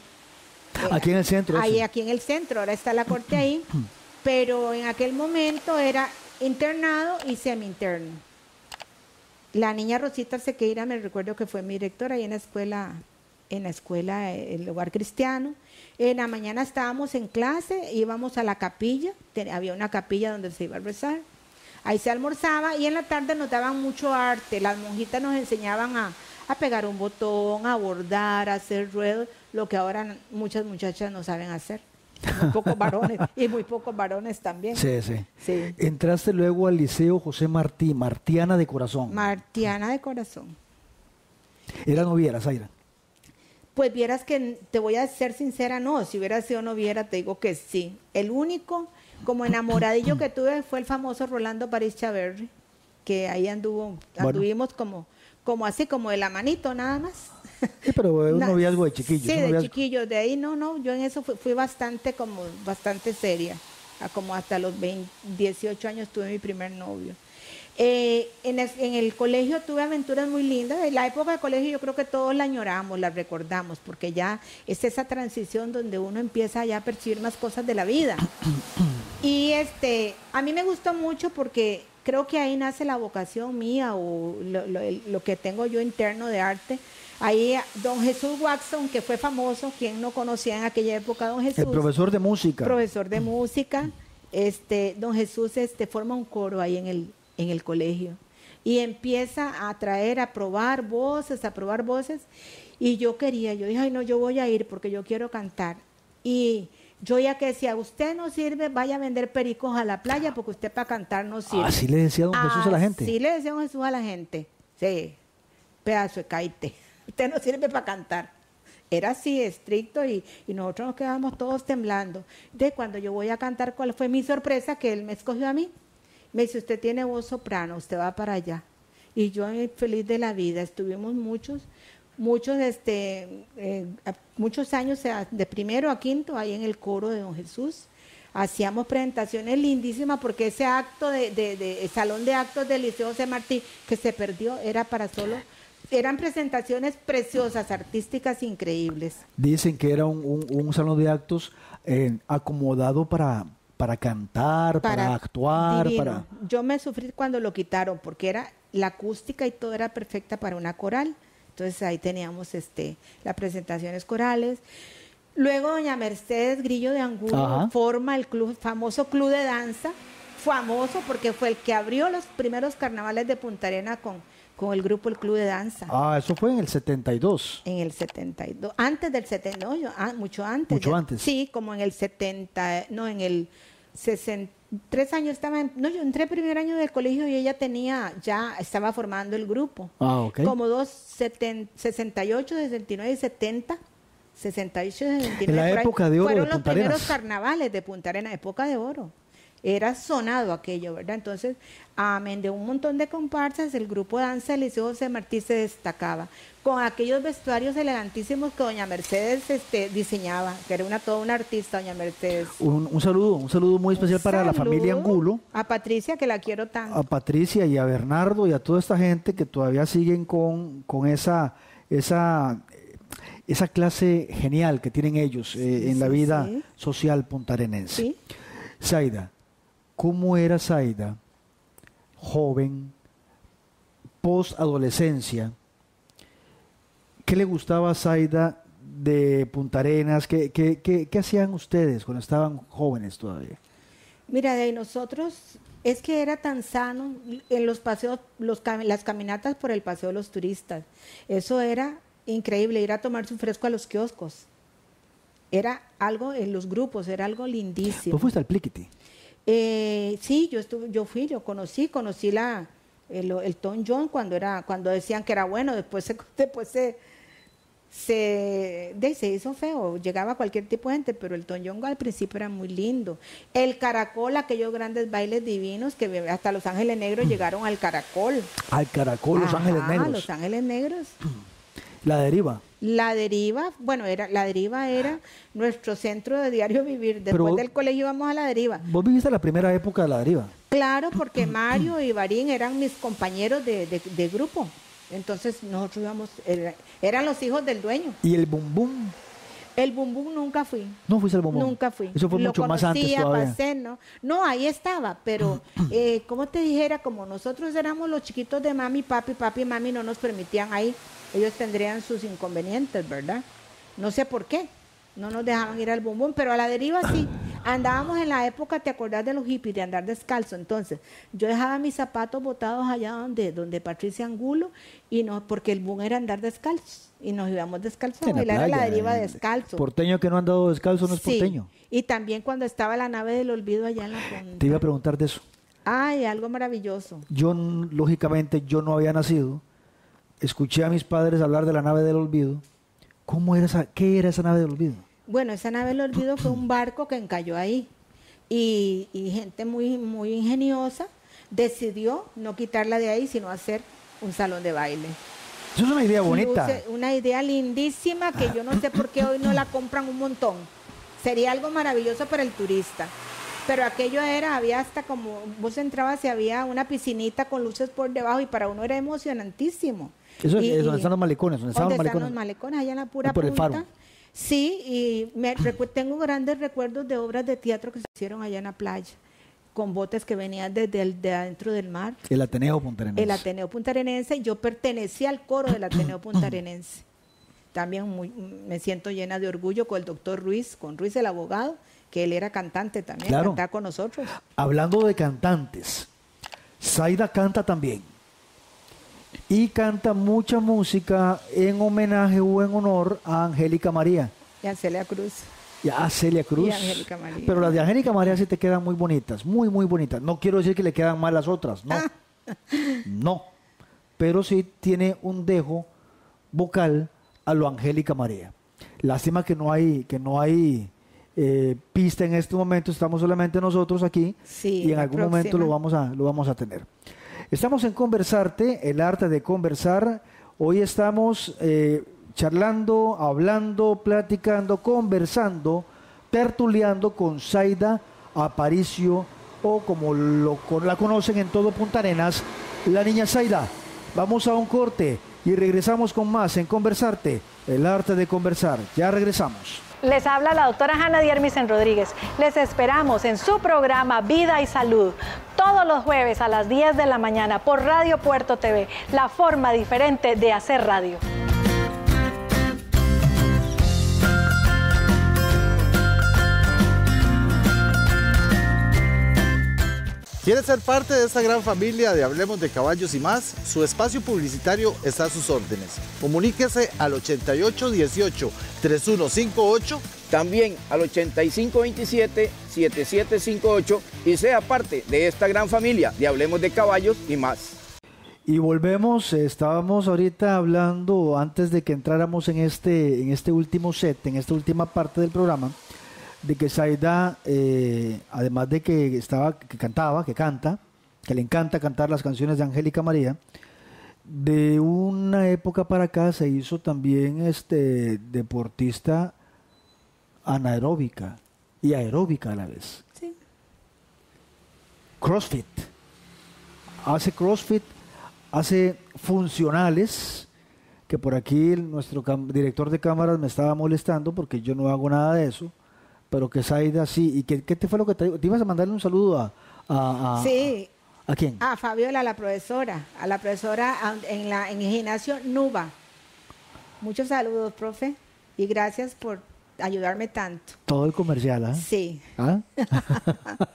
Eh, Aquí en el centro. Ahí, aquí en el centro, ahora está la corte ahí, pero en aquel momento era internado y semi-interno. La niña Rosita Sequeira, me recuerdo que fue mi directora ahí en la escuela, en la escuela, eh, el lugar cristiano. En la mañana estábamos en clase, íbamos a la capilla, había una capilla donde se iba a rezar. Ahí se almorzaba y en la tarde nos daban mucho arte. Las monjitas nos enseñaban a, a pegar un botón, a bordar, a hacer ruedos, lo que ahora muchas muchachas no saben hacer. Muy pocos varones y muy pocos varones también. Sí, sí. Sí. Entraste luego al Liceo José Martí, Martiana de Corazón. Martiana de corazón. Era noviera, Zaira. Pues vieras que te voy a ser sincera, no, si hubiera sido noviera te digo que sí. El único como enamoradillo que tuve fue el famoso Rolando París Chaverri, que ahí anduvo, Bueno. anduvimos como, como así, como de la manito nada más. Sí, pero es un noviazgo de chiquillos. Sí, de chiquillos. De ahí no, no, yo en eso fui, fui bastante como, bastante seria. A como hasta los 20, 18 años tuve mi primer novio. Eh, en, el, en, el, colegio tuve aventuras muy lindas. En la época de colegio yo creo que todos la añoramos, la recordamos, porque ya es esa transición donde uno empieza ya a percibir más cosas de la vida. Y este, a mí me gustó mucho porque creo que ahí nace la vocación mía o lo, lo, lo que tengo yo interno de arte. Ahí don Jesús Watson, que fue famoso, quien no conocía en aquella época a don Jesús. El profesor de música. Profesor de música. Este, don Jesús este, forma un coro ahí en el, en el colegio y empieza a traer, a probar voces, a probar voces. Y yo quería, yo dije, ay no, yo voy a ir porque yo quiero cantar. Y yo ya que decía, usted no sirve, vaya a vender pericos a la playa porque usted para cantar no sirve. Así le decía don Jesús a la gente. Sí le decía don Jesús a la gente. Sí, pedazo de caite. Usted no sirve para cantar. Era así, estricto, y, y, nosotros nos quedábamos todos temblando. De cuando yo voy a cantar, ¿cuál fue mi sorpresa? Que él me escogió a mí. Me dice, usted tiene voz soprano, usted va para allá. Y yo feliz de la vida, estuvimos muchos, muchos, este, eh, muchos años, de primero a quinto, ahí en el coro de Don Jesús. Hacíamos presentaciones lindísimas porque ese acto de, de, de, salón de actos del Liceo José Martí que se perdió era para solo eran presentaciones preciosas, artísticas increíbles. Dicen que era un, un, un salón de actos eh, acomodado para, para cantar, para, para actuar, divino. para... Yo me sufrí cuando lo quitaron porque era la acústica y todo era perfecta para una coral. Entonces ahí teníamos este las presentaciones corales. Luego doña Mercedes Grillo de Angulo Ajá. forma el club, famoso club de danza, famoso porque fue el que abrió los primeros carnavales de Punta Arena con con el grupo El Club de Danza. Ah, eso fue en el 72. En el 72. Antes del 70, no, yo, ah, mucho antes. Mucho antes. Sí, como en el 70, no, en el 60, tres años estaba, en, no, yo entré primer año del colegio y ella tenía, ya estaba formando el grupo. Ah, ok. Como dos, seten, 68, 69 y 70. 68 69. En la época de oro Fueron de los Punta primeros Arenas. carnavales de Punta Arenas, época de oro era sonado aquello, ¿verdad? Entonces, amén de un montón de comparsas, el grupo de danza del Liceo José Martí se destacaba, con aquellos vestuarios elegantísimos que doña Mercedes este, diseñaba, que era una toda una artista, doña Mercedes. Un, un saludo, un saludo muy especial Un para la familia Angulo, A Patricia, que la quiero tanto. a Patricia y a Bernardo y a toda esta gente que todavía siguen con, con esa, esa, esa clase genial que tienen ellos eh, Sí, en la vida sí. social puntarenense. Sí. Zaida, ¿cómo era Zaida, joven, post-adolescencia? ¿Qué le gustaba a Zaida de Punta Arenas? ¿Qué, qué, qué, qué hacían ustedes cuando estaban jóvenes todavía? Mira, de nosotros es que era tan sano en los paseos, los, las caminatas por el paseo de los turistas. Eso era increíble, ir a tomar su fresco a los kioscos. Era algo en los grupos, era algo lindísimo. ¿Tú fuiste al Pliquiti? Eh, sí, yo estuve, yo fui, yo conocí, conocí la el, el Tom John cuando era, cuando decían que era bueno, después se, después se, se, de, se hizo feo, llegaba cualquier tipo de gente, pero el Tom John al principio era muy lindo. El caracol, aquellos grandes bailes divinos que hasta Los Ángeles Negros llegaron al caracol. Al Caracol, Los Ajá, Ángeles Negros. Los Ángeles Negros. La deriva. La deriva, bueno, era la deriva era nuestro centro de diario vivir. Después Pero- del colegio íbamos a la deriva. Vos viviste la primera época de la deriva. Claro, porque Mario y Barín eran mis compañeros de, de- de grupo. Entonces nosotros íbamos, era- eran los hijos del dueño. Y el Bum Bum. El Bum Bum nunca fui. No fuiste al Bum Bum. Nunca fui. Eso fue Lo mucho más antes conocía, todavía. pasé, ¿no? No, ahí estaba, pero eh, como te dijera, como nosotros éramos los chiquitos de mami, papi, papi y mami no nos permitían ahí, ellos tendrían sus inconvenientes, ¿verdad? No sé por qué. No nos dejaban ir al bombón, pero a la deriva sí. Andábamos en la época, ¿te acordás de los hippies, de andar descalzo? Entonces, yo dejaba mis zapatos botados allá donde, donde Patricia Angulo, y no, porque el boom era andar descalzo. Y nos íbamos descalzos a bailar a la playa, deriva descalzo. Porteño que no ha andado descalzo no es Sí, porteño. Y también cuando estaba la nave del olvido allá en la punta. Te iba a preguntar de eso. Ay, algo maravilloso. Yo, lógicamente, yo no había nacido. Escuché a mis padres hablar de la nave del olvido. ¿Cómo era esa, qué era esa nave del olvido? Bueno, esa nave del olvido fue un barco que encalló ahí. Y, y gente muy, muy ingeniosa decidió no quitarla de ahí, sino hacer un salón de baile. Eso es una idea bonita. Luce- Una idea lindísima que yo no sé por qué hoy no la compran un montón. Sería algo maravilloso para el turista. Pero aquello era, había hasta como, vos entrabas y había una piscinita con luces por debajo y para uno era emocionantísimo. Eso es Y- es donde están los malecones, donde los ¿Dónde están malecones. los malecones? Allá en la pura Ah, por el punta. faro. Sí, y me tengo grandes recuerdos de obras de teatro que se hicieron allá en la playa, con botes que venían desde el, de adentro del mar. El Ateneo Puntarenense. El Ateneo Puntarenense, yo pertenecía al coro del Ateneo Puntarenense. También muy- me siento llena de orgullo con el doctor Ruiz, con Ruiz el abogado, que él era cantante también, Claro. cantaba con nosotros. Hablando de cantantes, Zaida canta también. Y canta mucha música en homenaje o en honor a Angélica María. Y a Celia Cruz. Y a Celia Cruz. Y Angélica María. Pero las de Angélica María sí te quedan muy bonitas, muy, muy bonitas. No quiero decir que le quedan mal las otras, no. no. Pero sí tiene un dejo vocal a lo Angélica María. Lástima que no hay, que no hay eh, pista en este momento, estamos solamente nosotros aquí Sí, y en algún momento lo vamos, a, lo vamos a tener. Estamos en Conversarte, el arte de conversar. Hoy estamos eh, charlando, hablando, platicando, conversando, tertuleando con Zaida Aparicio o como lo, la conocen en todo Punta Arenas, la niña Zaida. Vamos a un corte y regresamos con más en Conversarte, el arte de conversar. Ya regresamos. Les habla la doctora Hanna Diermisen Rodríguez. Les esperamos en su programa Vida y Salud todos los jueves a las 10 de la mañana por Radio Puerto TV, la forma diferente de hacer radio. ¿Quiere ser parte de esta gran familia de Hablemos de Caballos y más? Su espacio publicitario está a sus órdenes. Comuníquese al 8818-3158 También al 8527-7758 y sea parte de esta gran familia de Hablemos de Caballos y más. Y volvemos, estábamos ahorita hablando antes de que entráramos en este, en este último set, en esta última parte del programa, de que Zaida, eh, además de que estaba, que cantaba, que canta, que le encanta cantar las canciones de Angélica María, de una época para acá se hizo también este deportista anaeróbica y aeróbica a la vez. Sí. CrossFit. Hace CrossFit, hace funcionales, que por aquí nuestro director de cámaras me estaba molestando porque yo no hago nada de eso, pero que Saida sí. ¿Y qué, qué te fue lo que te, te ibas a mandarle un saludo a... a, a- Sí, ¿A quién? a Fabiola, la profesora, a la profesora en, la, en el gimnasio Nuba. Muchos saludos, profe, y gracias por ayudarme tanto. Todo el comercial, ¿ah? Sí. ¿Ah?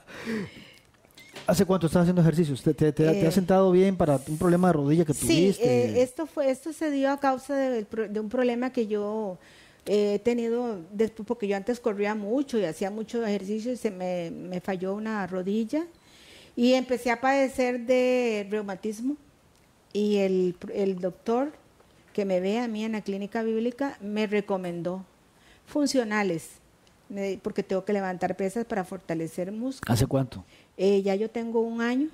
¿Hace cuánto estás haciendo ejercicios? ¿Te, te, te- te Eh, has sentado bien para un problema de rodilla que Sí, tuviste? eh, esto fue, esto se dio a causa de, de un problema que yo eh, he tenido después, porque yo antes corría mucho y hacía mucho ejercicio y se me, me falló una rodilla y empecé a padecer de reumatismo y el, el doctor que me ve a mí en la clínica bíblica me recomendó funcionales porque tengo que levantar pesas para fortalecer músculos. ¿Hace cuánto? Eh, ya yo tengo un año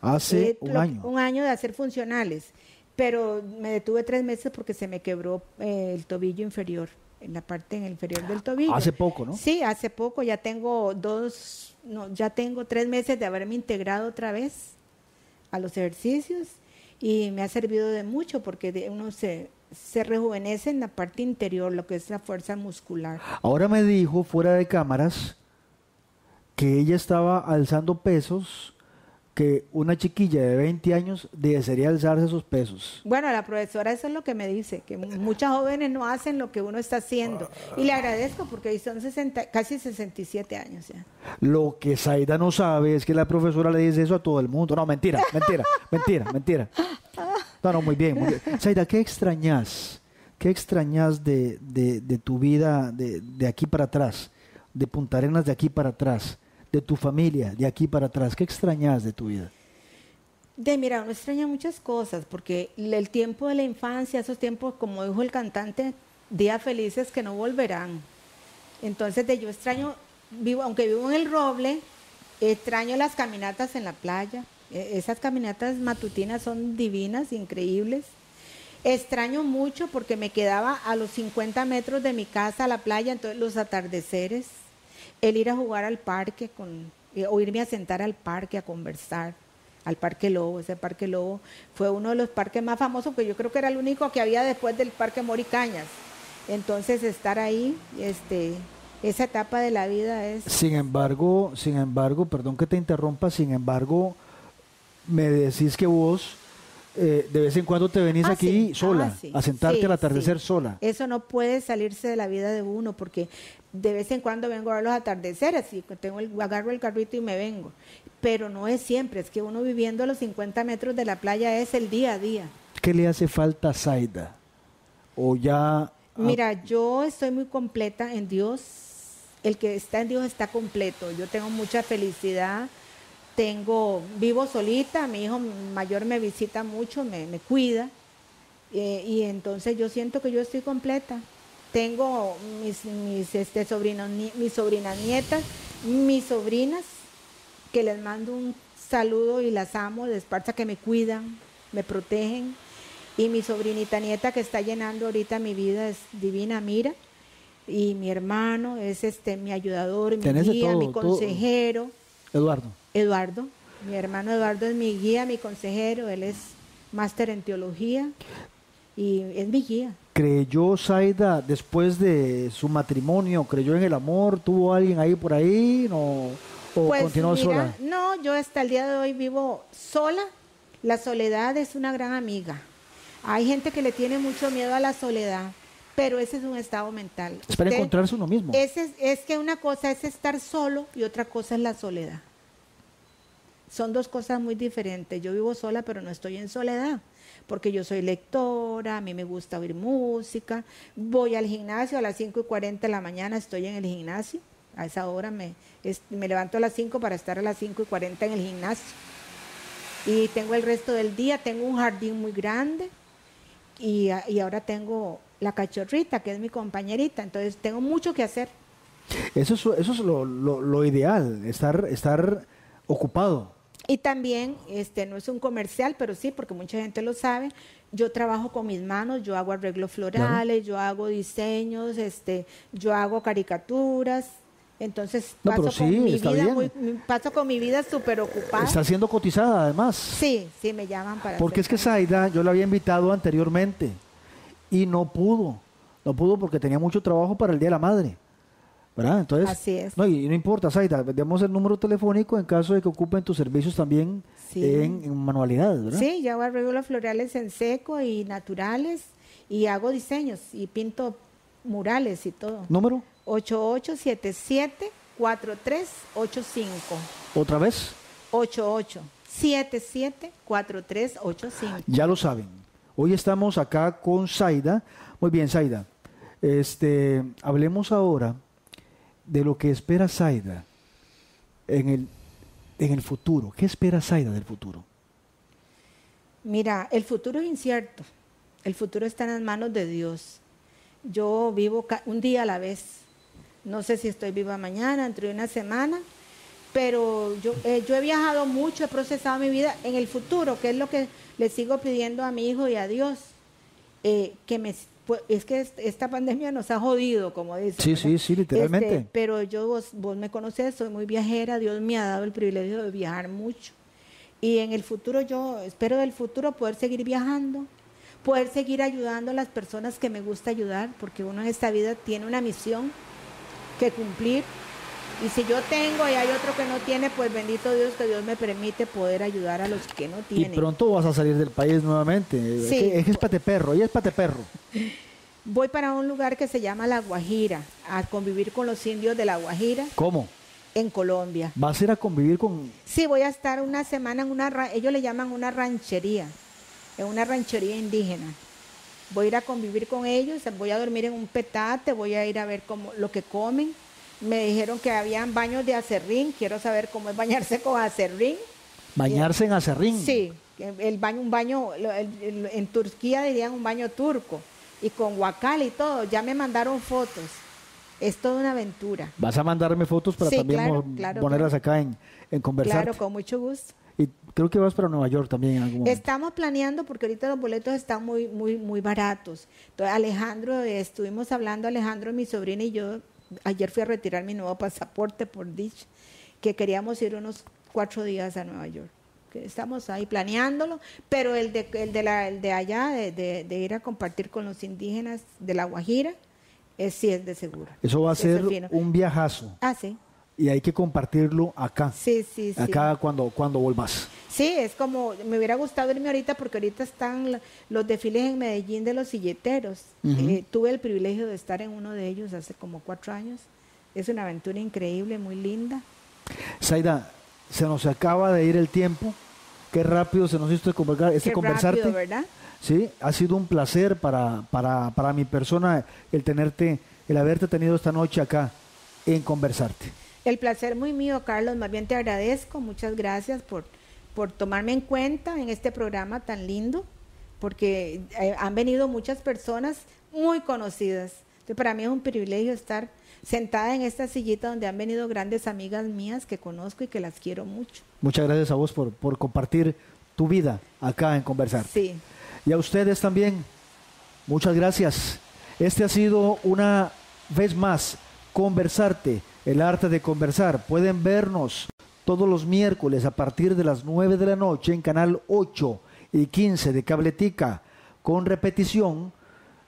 Hace eh, un lo- año. Un año de hacer funcionales, pero me detuve tres meses porque se me quebró eh, el tobillo inferior, en la parte en el inferior del tobillo. Hace poco, ¿no? Sí, hace poco, ya tengo dos, no, ya tengo tres meses de haberme integrado otra vez a los ejercicios y me ha servido de mucho porque uno se, se rejuvenece en la parte interior, lo que es la fuerza muscular. Ahora me dijo fuera de cámaras que ella estaba alzando pesos, que una chiquilla de 20 años desearía alzarse esos pesos. Bueno, la profesora eso es lo que me dice, que muchas jóvenes no hacen lo que uno está haciendo. Y le agradezco porque son 60, casi 67 años ya. Lo que Zaida no sabe es que la profesora le dice eso a todo el mundo. No, mentira, mentira, mentira, mentira. No, no, muy bien, muy bien. Zaida, ¿qué extrañas? ¿Qué extrañas de, de- de tu vida de, de aquí para atrás? De Punta Arenas de aquí para atrás? De tu familia de aquí para atrás? ¿Qué extrañas de tu vida? De mira, uno extraña muchas cosas porque el tiempo de la infancia, esos tiempos, como dijo el cantante, días felices que no volverán. Entonces, de yo extraño, vivo, aunque vivo en el Roble, extraño las caminatas en la playa. E- Esas caminatas matutinas son divinas, increíbles. Extraño mucho porque me quedaba a los 50 metros de mi casa a la playa, entonces los atardeceres. El ir a jugar al parque con, eh, o irme a sentar al parque a conversar, al Parque Lobo. Ese Parque Lobo fue uno de los parques más famosos, que yo creo que era el único que había después del Parque Moricañas. Entonces estar ahí, este, esa etapa de la vida es... Sin embargo, sin embargo, perdón que te interrumpa, sin embargo, me decís que vos eh, de vez en cuando te venís Ah, aquí sí. sola, Ah, sí. a sentarte Sí, al atardecer sola. Eso no puede salirse de la vida de uno, porque de vez en cuando vengo a ver los atardeceres y tengo el, agarro el carrito y me vengo. Pero no es siempre, es que uno viviendo a los 50 metros de la playa es el día a día. ¿Qué le hace falta a Zaida? O ya... Mira, yo estoy muy completa en Dios. El que está en Dios está completo. Yo tengo mucha felicidad. Tengo, vivo solita, mi hijo mayor me visita mucho, me, me cuida. eh, y entonces yo siento que yo estoy completa. Tengo mis, mis este, sobrinos, ni- mis sobrinas nietas, mis sobrinas, que les mando un saludo y las amo, de esparza que me cuidan, me protegen. Y mi sobrinita nieta que está llenando ahorita mi vida es Divina Mira. Y mi hermano es este mi ayudador, mi Tenés guía, todo, mi todo. consejero. Eduardo, Eduardo, mi hermano Eduardo es mi guía, mi consejero, él es máster en teología y es mi guía. ¿Creyó Zaida después de su matrimonio? ¿Creyó en el amor? ¿Tuvo alguien ahí por ahí? ¿No? ¿O Pues continuó mira, sola? no, yo hasta el día de hoy vivo sola. La soledad es una gran amiga. Hay gente que le tiene mucho miedo a la soledad, pero ese es un estado mental. Es para Usted- encontrarse uno mismo. Ese es, es que una cosa es estar solo y otra cosa es la soledad. Son dos cosas muy diferentes. Yo vivo sola, pero no estoy en soledad, porque yo soy lectora, a mí me gusta oír música, voy al gimnasio a las 5 y 40 de la mañana, estoy en el gimnasio. A esa hora me, me levanto a las 5 para estar a las 5 y 40 en el gimnasio. Y tengo el resto del día, tengo un jardín muy grande y, y ahora tengo la cachorrita, que es mi compañerita, entonces tengo mucho que hacer. Eso es, eso es lo, lo- lo ideal, estar, estar ocupado. Y también, este, no es un comercial, pero sí, porque mucha gente lo sabe, yo trabajo con mis manos, yo hago arreglos florales, yo hago diseños, este, yo hago caricaturas, entonces No, paso pero con sí, mi vida muy- paso con mi vida súper ocupada. Está siendo cotizada además. Sí, sí, me llaman para Porque es que Zaida, yo la había invitado anteriormente y no pudo. No pudo porque tenía mucho trabajo para el Día de la Madre. ¿Verdad? Entonces, Así es. No, y no importa, Zaida, demos el número telefónico en caso de que ocupen tus servicios también Sí. en, en manualidades, ¿verdad? Sí, yo hago arreglos florales en seco y naturales y hago diseños y pinto murales y todo. ¿Número? 8877-4385. ¿Otra vez? 8877-4385. Ya lo saben. Hoy estamos acá con Zaida. Muy bien, Zaida. Este, hablemos ahora de lo que espera Zaida en el, en el futuro. ¿Qué espera Zaida del futuro? Mira, el futuro es incierto. El futuro está en las manos de Dios. Yo vivo un día a la vez. No sé si estoy viva mañana, dentro de una semana, pero yo, eh, yo he viajado mucho, he procesado mi vida en el futuro, que es lo que le sigo pidiendo a mi hijo y a Dios. eh, que me, pues, es que est- esta pandemia nos ha jodido, como dicen. Sí, ¿verdad? sí, sí, literalmente. Este, pero yo, vos, vos me conoces, soy muy viajera, Dios me ha dado el privilegio de viajar mucho. Y en el futuro yo espero del futuro poder seguir viajando, poder seguir ayudando a las personas que me gusta ayudar, porque uno en esta vida tiene una misión que cumplir. Y si yo tengo y hay otro que no tiene, pues bendito Dios que Dios me permite poder ayudar a los que no Y tienen. pronto vas a salir del país nuevamente. Es Sí. que- Es que es pateperro, ella es pateperro. Voy para un lugar que se llama La Guajira, a convivir con los indios de La Guajira ¿Cómo? en Colombia. ¿Vas a ir a convivir con...? Sí, voy a estar una semana en una, ellos le llaman una ranchería, en una ranchería indígena. Voy a ir a convivir con ellos, voy a dormir en un petate, voy a ir a ver cómo, lo que comen. Me dijeron que habían baños de acerrín, quiero saber cómo es bañarse con acerrín. Bañarse en acerrín. Sí, el baño, un baño, lo- el- el- en Turquía dirían un baño turco, y con guacal y todo, ya me mandaron fotos. Es toda una aventura. Vas a mandarme fotos para Sí, también claro, claro, ponerlas claro. acá en, en conversar. Claro, con mucho gusto. Y creo que vas para Nueva York también en algún momento. Estamos planeando porque ahorita los boletos están muy, muy, muy baratos. Entonces, Alejandro, eh, estuvimos hablando, Alejandro, mi sobrina y yo, ayer fui a retirar mi nuevo pasaporte por dicha, que queríamos ir unos cuatro días a Nueva York. Que estamos ahí planeándolo, pero el de, el de, la, el de allá, de, de- de ir a compartir con los indígenas de La Guajira, es, sí es de seguro. Eso va a ser un viajazo Ah, sí. Y hay que compartirlo acá. Sí, sí, sí. Acá cuando, cuando volvás. Sí, es como, me hubiera gustado irme ahorita porque ahorita están los desfiles en Medellín de los silleteros. Eh, tuve el privilegio de estar en uno de ellos hace como cuatro años. Es una aventura increíble, muy linda. Zaida, se nos acaba de ir el tiempo. Qué rápido se nos hizo este, conversa- este Qué conversarte. rápido, ¿verdad? Sí, ha sido un placer para, para, para mi persona el tenerte, el haberte tenido esta noche acá en conversarte. El placer muy mío, Carlos. Más bien te agradezco. Muchas gracias por, por tomarme en cuenta en este programa tan lindo, porque eh, han venido muchas personas muy conocidas. Entonces, para mí es un privilegio estar sentada en esta sillita donde han venido grandes amigas mías que conozco y que las quiero mucho. Muchas gracias a vos por, por compartir tu vida acá en Conversar. Sí. Y a ustedes también, muchas gracias. Este ha sido una vez más Conversarte, el arte de conversar. Pueden vernos todos los miércoles a partir de las 9 de la noche en canal 8 y 15 de Cabletica, con repetición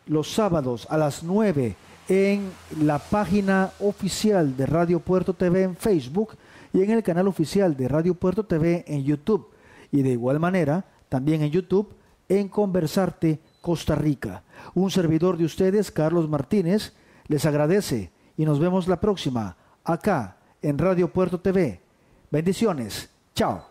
los sábados a las 9 en la página oficial de Radio Puerto TV en Facebook y en el canal oficial de Radio Puerto TV en YouTube. Y de igual manera, también en YouTube, en Conversarte Costa Rica. Un servidor de ustedes, Carlos Martínez, les agradece y nos vemos la próxima, acá en Radio Puerto TV. Bendiciones. Chao.